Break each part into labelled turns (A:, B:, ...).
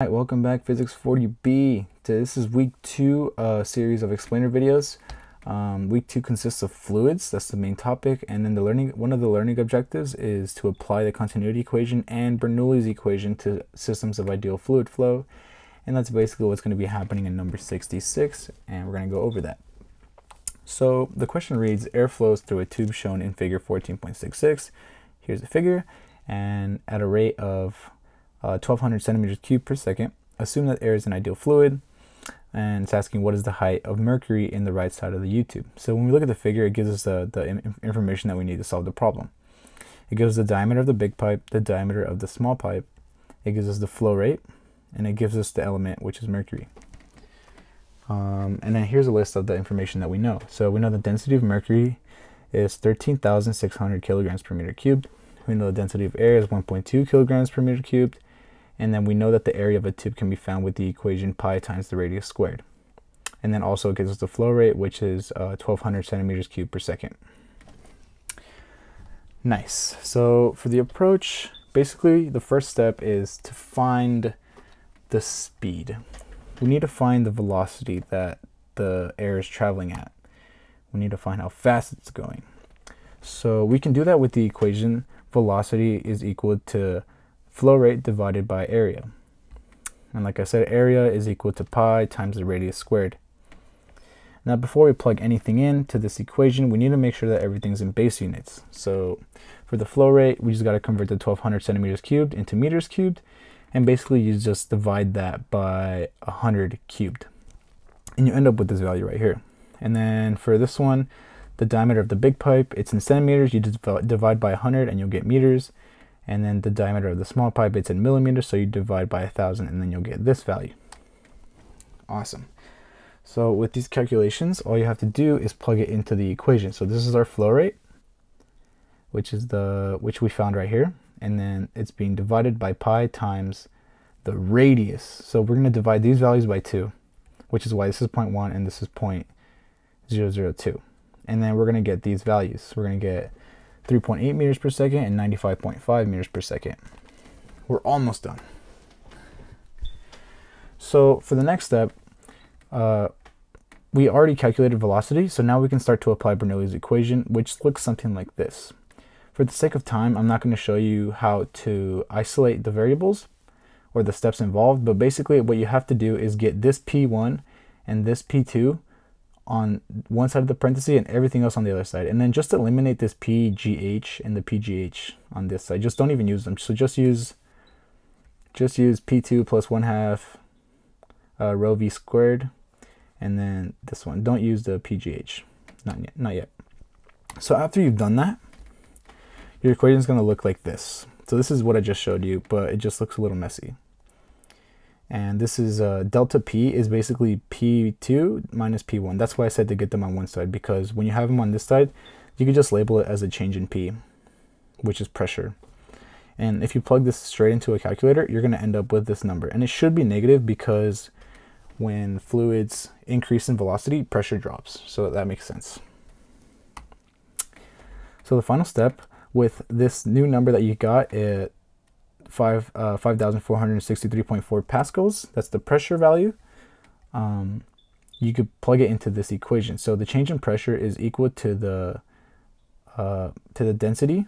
A: Alright, welcome back Physics 40B. This is week two uh, series of explainer videos. Um, week two consists of fluids, that's the main topic, and then the learning one of the learning objectives is to apply the continuity equation and Bernoulli's equation to systems of ideal fluid flow. And that's basically what's going to be happening in number 66, and we're going to go over that. So the question reads, air flows through a tube shown in figure 14.66. Here's the figure, and at a rate of uh, 1200 centimeters cubed per second. Assume that air is an ideal fluid, and it's asking what is the height of mercury in the right side of the U-tube. So when we look at the figure, it gives us the, the information that we need to solve the problem. It gives us the diameter of the big pipe, the diameter of the small pipe, it gives us the flow rate, and it gives us the element, which is mercury. Um, and then here's a list of the information that we know. So we know the density of mercury is 13,600 kilograms per meter cubed. We know the density of air is 1.2 kilograms per meter cubed and then we know that the area of a tube can be found with the equation pi times the radius squared. And then also it gives us the flow rate, which is uh, 1200 centimeters cubed per second. Nice. So for the approach, basically the first step is to find the speed. We need to find the velocity that the air is traveling at. We need to find how fast it's going. So we can do that with the equation velocity is equal to flow rate divided by area. And like I said, area is equal to pi times the radius squared. Now before we plug anything into this equation, we need to make sure that everything's in base units. So for the flow rate, we just got to convert the 1200 centimeters cubed into meters cubed. And basically you just divide that by 100 cubed. And you end up with this value right here. And then for this one, the diameter of the big pipe, it's in centimeters. You just divide by 100 and you'll get meters and then the diameter of the small pipe it's in millimeters so you divide by a thousand and then you'll get this value. Awesome. So with these calculations all you have to do is plug it into the equation. So this is our flow rate which is the which we found right here and then it's being divided by pi times the radius. So we're going to divide these values by 2 which is why this is 0.1 and this is 0.002 and then we're going to get these values. We're going to get 3.8 meters per second and 95.5 meters per second. We're almost done. So for the next step, uh, we already calculated velocity, so now we can start to apply Bernoulli's equation, which looks something like this. For the sake of time, I'm not going to show you how to isolate the variables or the steps involved, but basically what you have to do is get this P1 and this P2 on one side of the parenthesis and everything else on the other side. And then just eliminate this PGH and the PGH on this side. Just don't even use them. So just use just use P2 plus 1 half uh, rho V squared. And then this one. Don't use the PGH. Not yet. Not yet. So after you've done that, your equation is going to look like this. So this is what I just showed you, but it just looks a little messy and this is uh, delta p is basically p2 minus p1 that's why i said to get them on one side because when you have them on this side you can just label it as a change in p which is pressure. And if you plug this straight into a calculator you're going to end up with this number. And it should be negative because when fluids increase in velocity pressure drops. So that makes sense. So the final step with this new number that you got it five uh, 5,463.4 pascals. That's the pressure value. Um, you could plug it into this equation. So the change in pressure is equal to the uh, to the density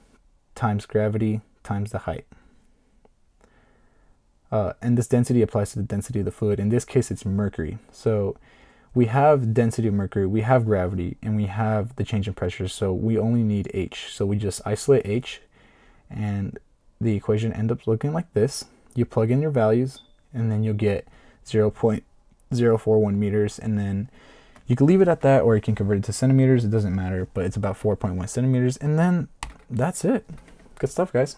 A: times gravity times the height. Uh, and this density applies to the density of the fluid. In this case, it's mercury. So we have density of mercury, we have gravity, and we have the change in pressure. So we only need H. So we just isolate H, and the equation ends up looking like this. You plug in your values and then you'll get 0.041 meters and then you can leave it at that or you can convert it to centimeters. It doesn't matter, but it's about 4.1 centimeters. And then that's it. Good stuff, guys.